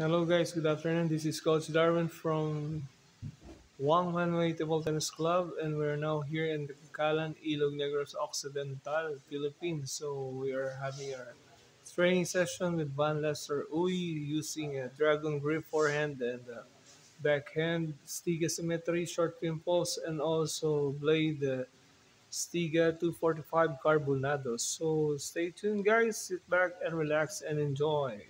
Hello guys, good afternoon. This is Coach Darwin from Wang Hanway Table Tennis Club and we're now here in the Kalan, Ilog Negros Occidental, Philippines. So we are having a training session with Van Lester Uy using a dragon grip forehand and backhand Stiga symmetry, short impulse and also blade uh, Stiga 245 Carbonados. So stay tuned guys, sit back and relax and enjoy.